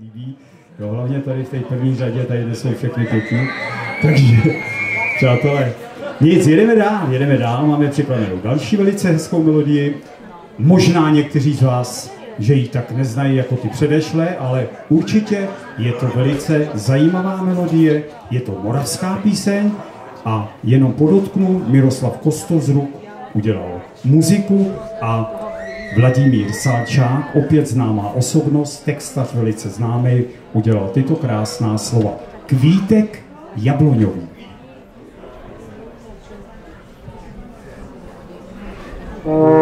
líbí. Jo, hlavně tady v té první řadě, tady jsou všechny pěkný. Takže, přátelé, nic, jedeme dál, jedeme dál, máme připravenou další velice hezkou melodii. Možná někteří z vás, že ji tak neznají jako ty předešlé, ale určitě je to velice zajímavá melodie, je to moravská píseň a jenom podotknu, Miroslav Kostozruk udělal muziku a Vladimír Sáčák, opět známá osobnost, textař velice známý, udělal tyto krásná slova. Kvítek jabloňový. Kvítek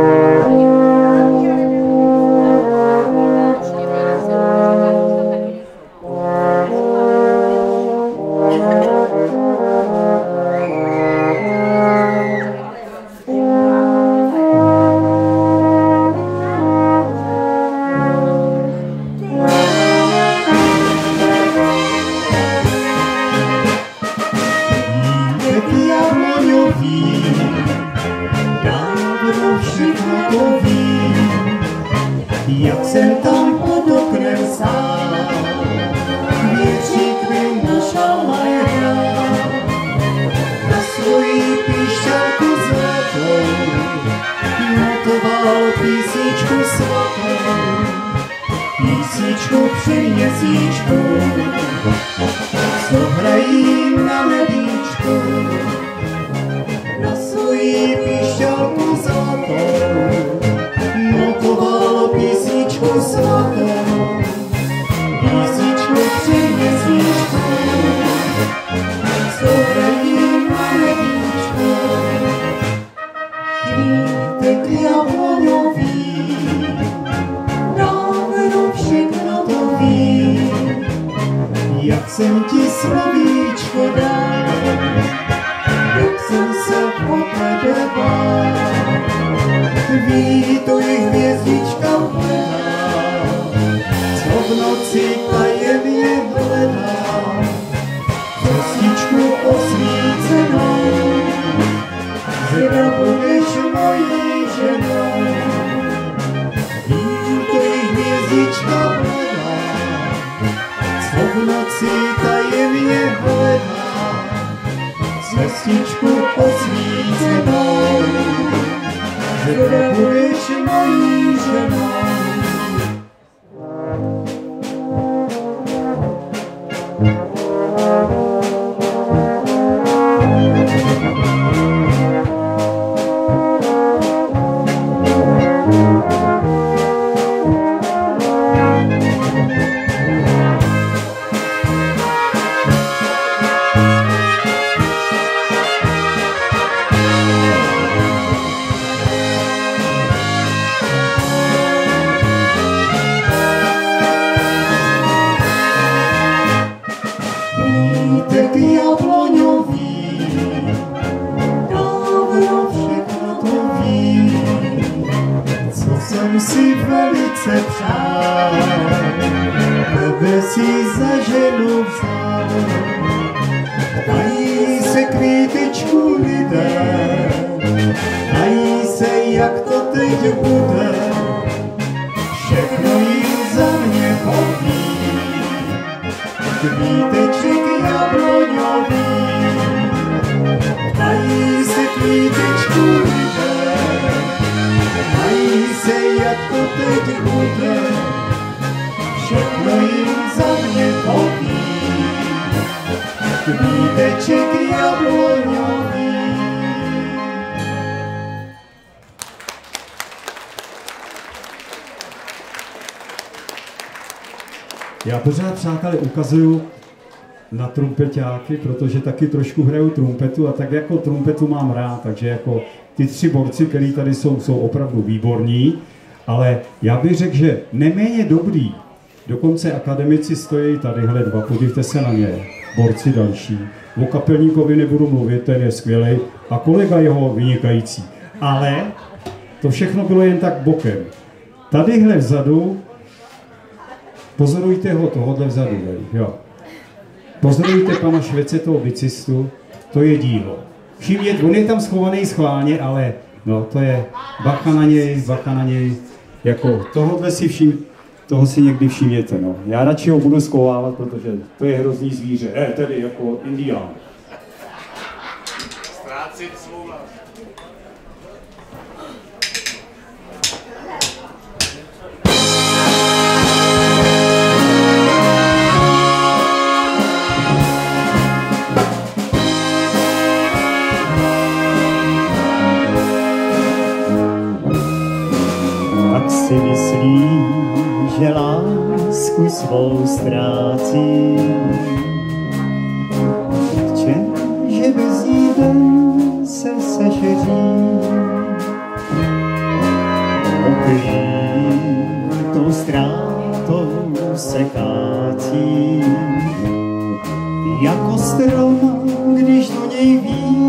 všechno to vím, jak jsem tam pod oknem sám, věřík mi našel na píšťalku zlatou, notoval písničku svatou, písničku před měsíčkou, co hrají na medíčku, na svoji píšťalku Kvítek jabloňový, dávno všechno to ví, co jsem si velice přál, tebe si za ženu vzal. Ptají se kvítičku lidé, ptají se, jak to teď bude, všechno jim za mě poví kvíteček Ptají se teď všechno jim za mě poví. Jabloňový. Já pořád, přátelé, ukazuju na trumpeťáky, protože taky trošku hraju trumpetu a tak jako trumpetu mám rád, takže jako ty tři borci, kteří tady jsou, jsou opravdu výborní, ale já bych řekl, že neméně dobrý, dokonce akademici stojí tadyhle dva, podívejte se na ně, borci další. O kapelníkovi nebudu mluvit, ten je skvělý a kolega jeho vynikající. Ale to všechno bylo jen tak bokem. Tadyhle vzadu Pozorujte ho tohohle vzadu, jo. Pozorujte pana Švece, toho bicistu, to je dílo. Všimněte, on je tam schovaný schválně, ale no, to je bacha na něj, bacha na něj, jako tohohle si všim, toho si někdy všimněte. No. Já radši ho budu skovávat, protože to je hrozný zvíře. Eh, tedy jako indián. Ztrácit svou vlast. Svou ztrácí. Čem, že bez ní den se sešeří. Oklí tou ztrátou se kácí. Jako strom, když do něj vítr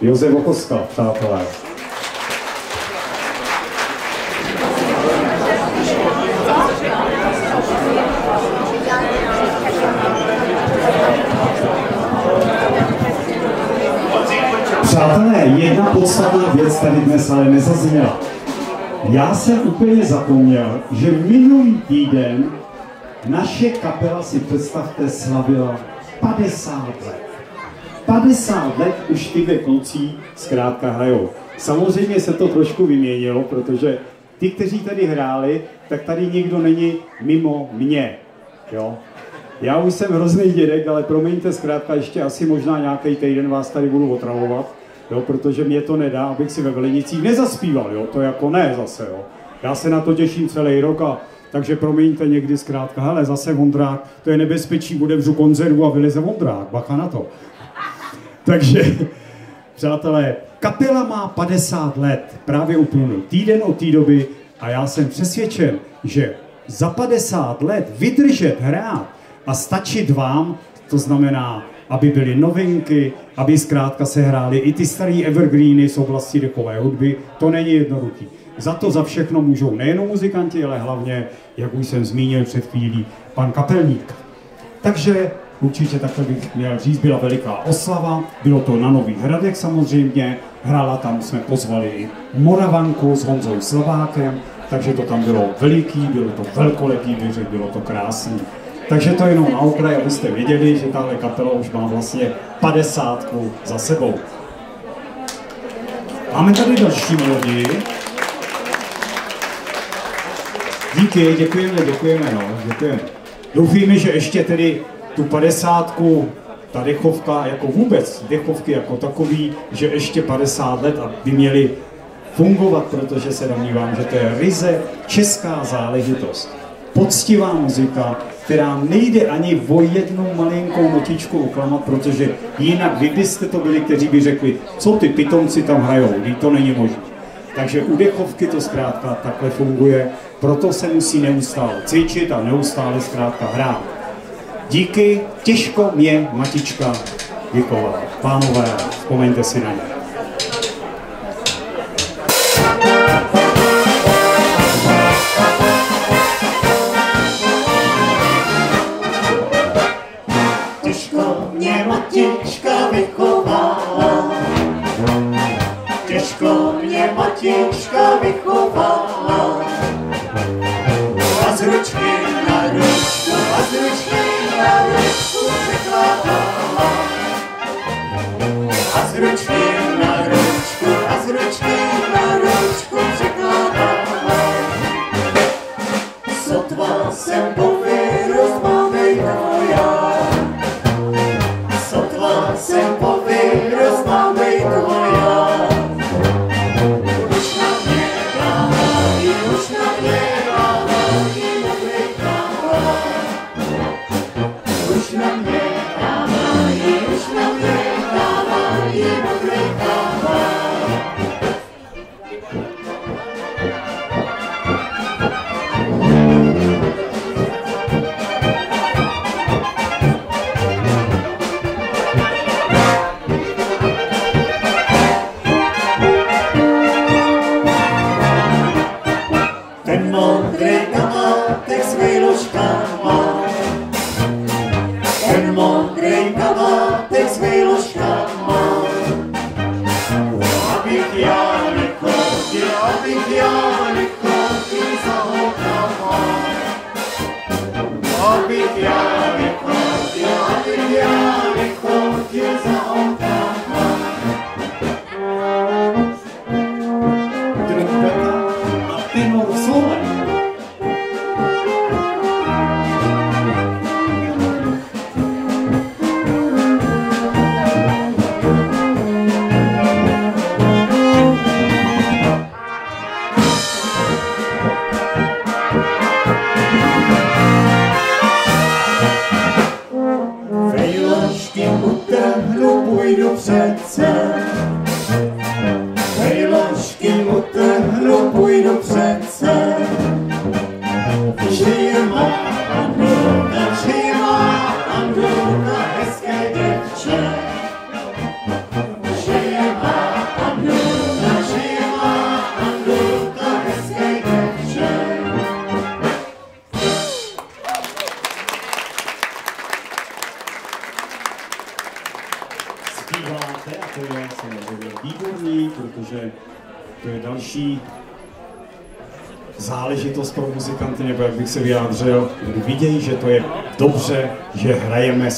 Josef Okoska, přátelé. Přátelé, jedna podstatná věc tady dnes ale nezazněla. Já jsem úplně zapomněl, že minulý týden naše kapela si představte slavila 50 let. 50 let už tyhle kluci zkrátka hrajou. Samozřejmě se to trošku vyměnilo, protože ty, kteří tady hráli, tak tady nikdo není mimo mě. Jo? Já už jsem hrozný dědek, ale promiňte, zkrátka ještě asi možná nějaký týden vás tady budu otravovat, jo? protože mě to nedá, abych si ve Velenicích nezaspíval, jo? to jako ne zase. Jo? Já se na to těším celý rok a takže promiňte někdy zkrátka, hele, zase Vondrák, to je nebezpečí, bude vřu konzervu a vyleze Vondrák, bacha na to. Takže, přátelé, kapela má 50 let, právě uplynul týden od té doby a já jsem přesvědčen, že za 50 let vydržet hrát a stačit vám, to znamená, aby byly novinky, aby zkrátka se hrály i ty staré evergreeny z oblasti dekové hudby, to není jednoduchý. Za to za všechno můžou nejenom muzikanti, ale hlavně, jak už jsem zmínil před chvílí, pan kapelník. Takže určitě takhle bych měl říct, byla veliká oslava, bylo to na Nových Hradech samozřejmě, hrála tam, jsme pozvali i Moravanku s Honzou Slovákem, takže to tam bylo veliký, bylo to velkolepý bych bylo to krásný. Takže to jenom na okraj, abyste věděli, že tahle kapela už má vlastně 50 za sebou. Máme tady další melodii. Díky, děkujeme, děkujeme, no, děkujeme. Doufíme, že ještě tedy tu padesátku, ta dechovka jako vůbec, dechovky jako takový, že ještě 50 let a by měly fungovat, protože se domnívám, že to je ryze česká záležitost. poctivá muzika, která nejde ani o jednu malinkou notičku oklamat, protože jinak vy byste to byli, kteří by řekli, co ty pitomci tam hrajou, to není možné. Takže u dechovky to zkrátka takhle funguje, proto se musí neustále cvičit a neustále zkrátka hrát. Díky, těžko mě matička vychovala. Pánové, vzpomeňte si na ně.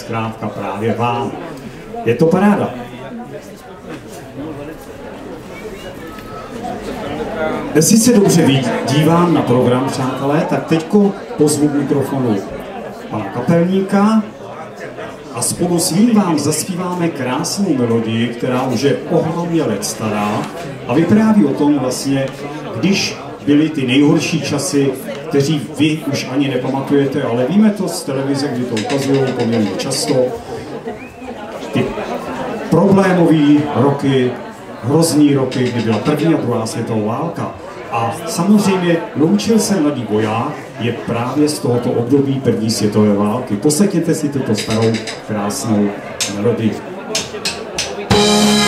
Zkrátka právě vám. Je to paráda. Jestli se dobře dívám na program, přátelé, tak teďko pozvu mikrofonu pana kapelníka, a spolu s ním vám zaspíváme krásnou melodii, která už je ohromně let stará a vypráví o tom vlastně, když byly ty nejhorší časy, kteří vy už ani nepamatujete, ale víme to z televize, kdy to ukazují poměrně často. Ty problémové roky, hrozný roky, kdy byla první a druhá světová válka. A samozřejmě loučil se mladý voják je právě z tohoto období první světové války. Poslechněte si tuto starou krásnou melodii. Loučil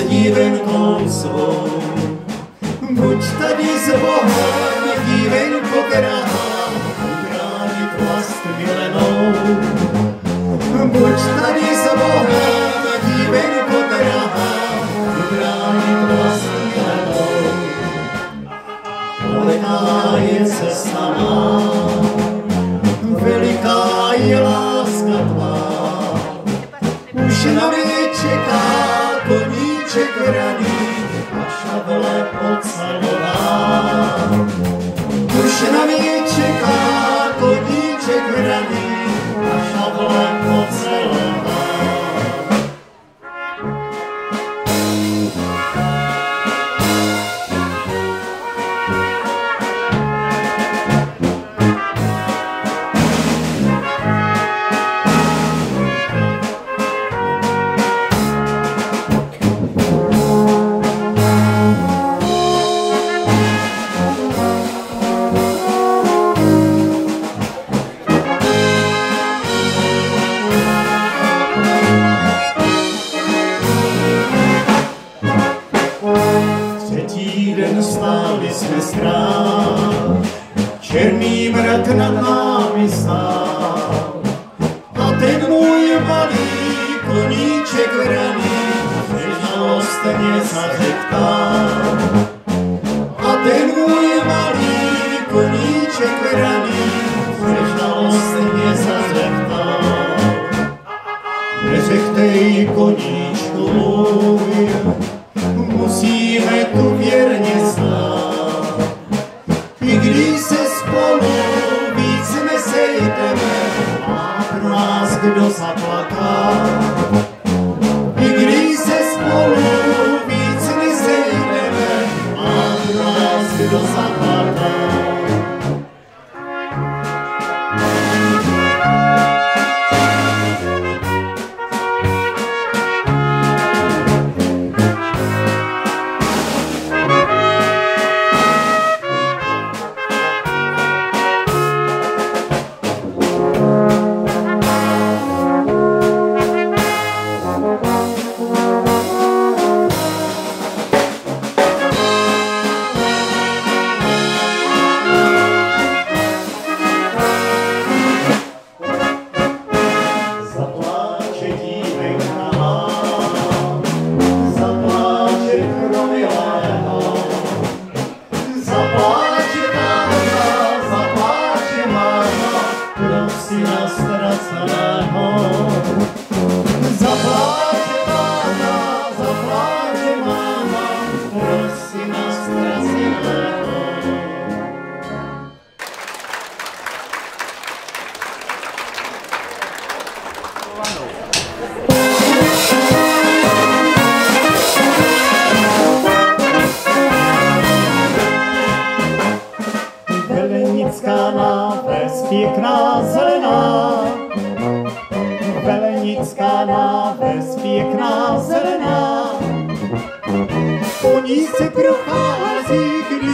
dívenkou svou. Buď tady s Bohem, dívenko drahá, ubránit vlast milenou. Buď tady s se strán, černý mrak nad námi stál. A ten můj malý koníček vraný, nežalostně zařektá. A ten můj malý koníček vraný, nežalostně zařektál. Neřechtej koníčku můj,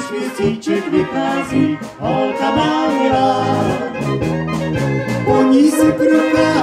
když měsíček vychází, holka má rád. Po se prochází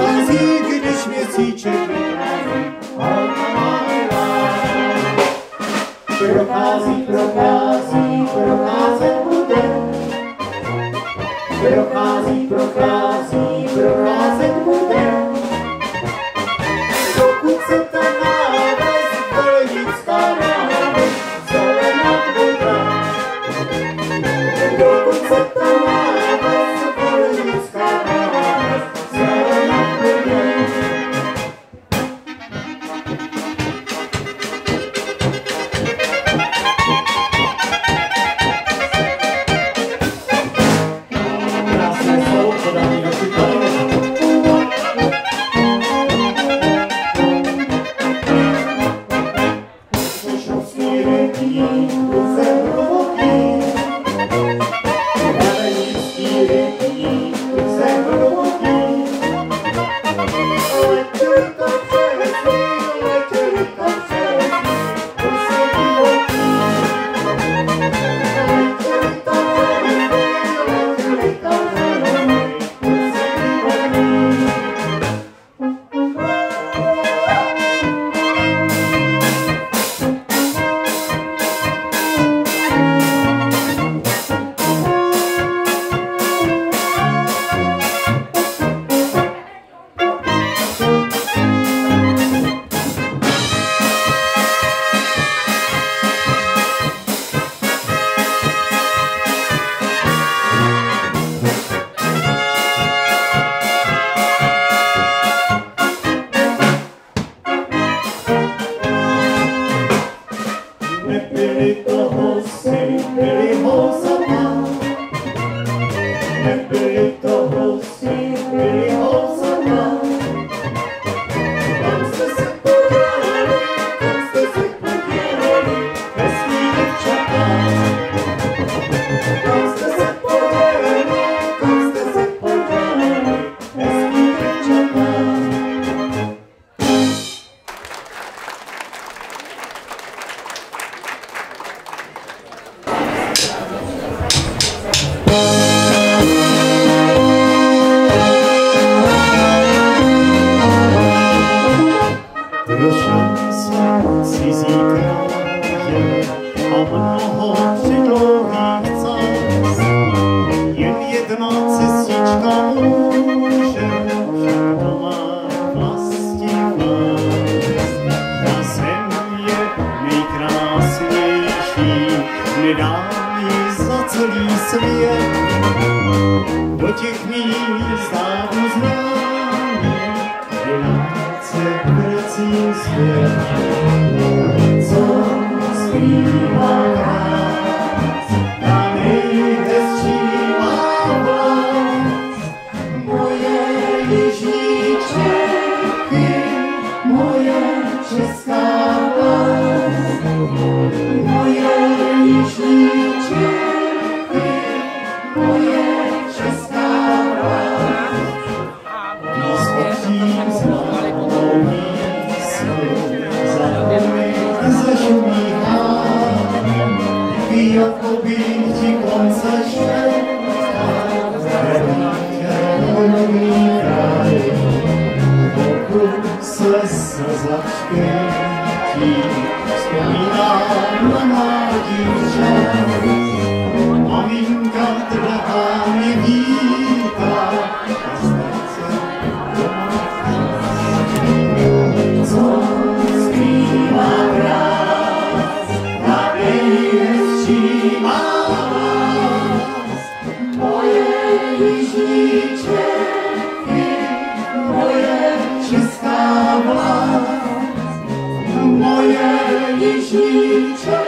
青春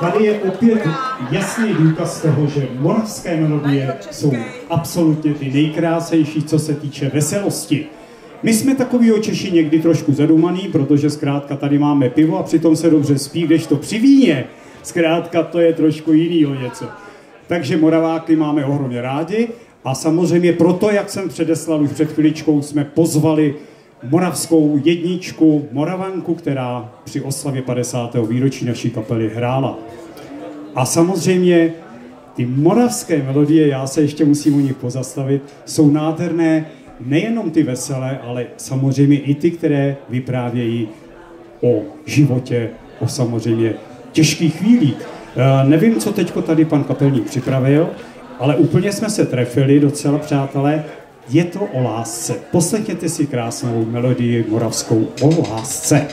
Tady je opět jasný důkaz toho, že moravské melodie jsou absolutně ty nejkrásnější, co se týče veselosti. My jsme takový Češi někdy trošku zadumaný, protože zkrátka tady máme pivo a přitom se dobře spí, když to při víně, zkrátka to je trošku jinýho něco. Takže Moraváky máme ohromně rádi a samozřejmě proto, jak jsem předeslal už před chviličkou, jsme pozvali moravskou jedničku Moravanku, která při oslavě 50. výročí naší kapely hrála. A samozřejmě ty moravské melodie, já se ještě musím o nich pozastavit, jsou nádherné nejenom ty veselé, ale samozřejmě i ty, které vyprávějí o životě, o samozřejmě těžkých chvílích. Eh, Nevím, co teďko tady pan kapelník připravil, ale úplně jsme se trefili docela, přátelé. Je to o lásce. Poslechněte si krásnou melodii moravskou o lásce.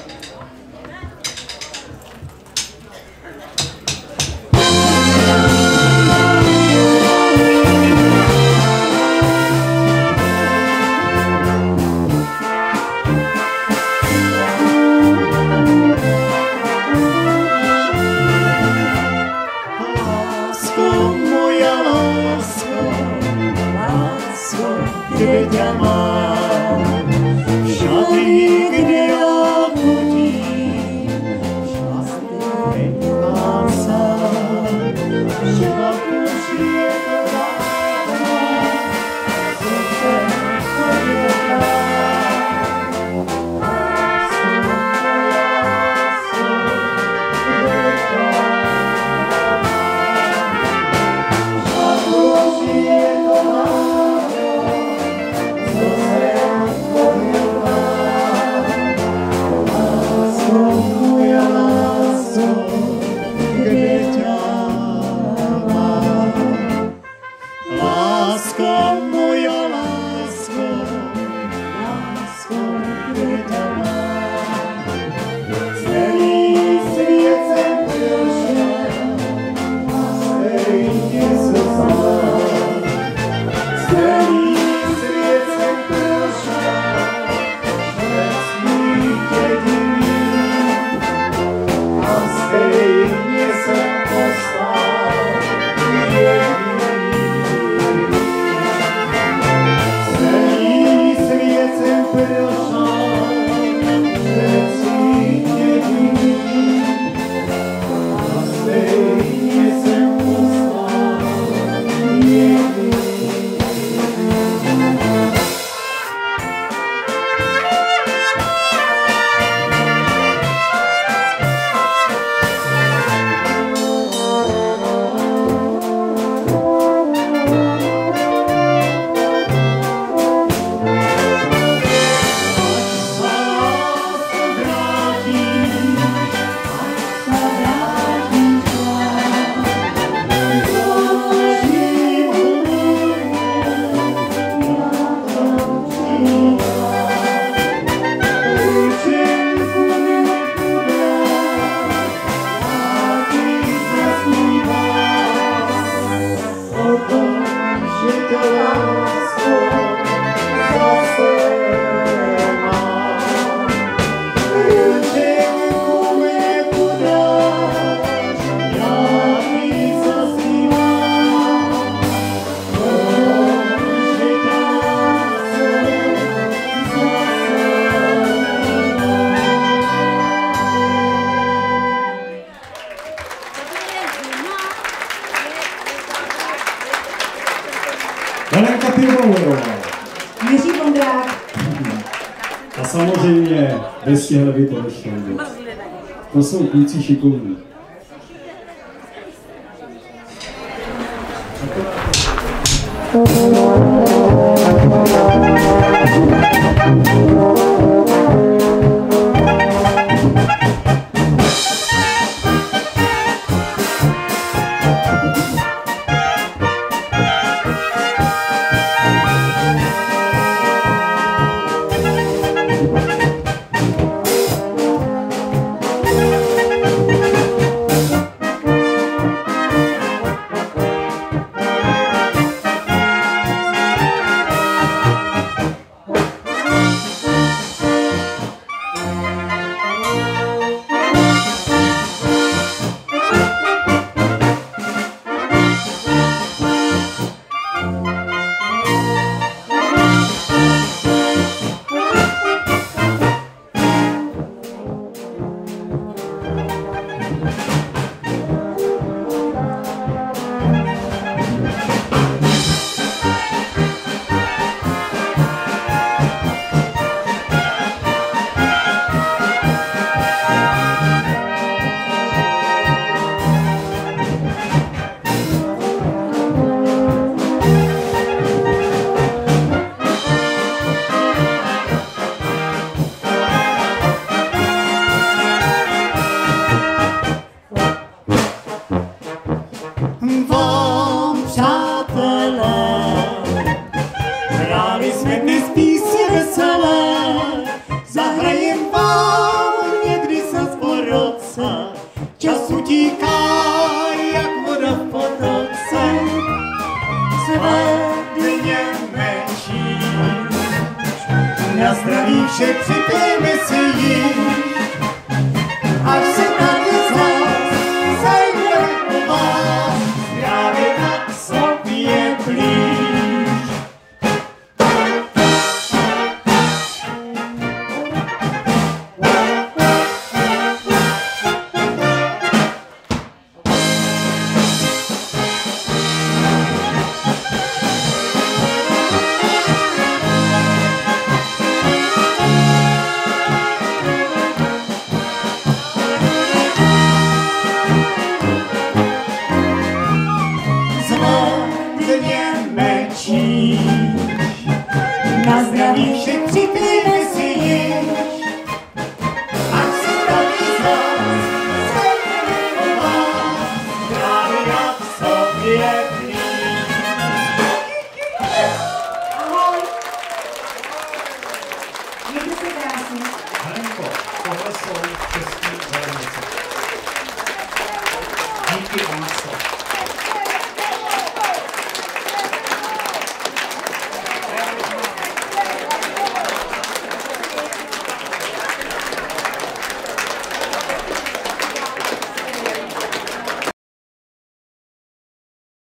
To jsou kluci šikovní.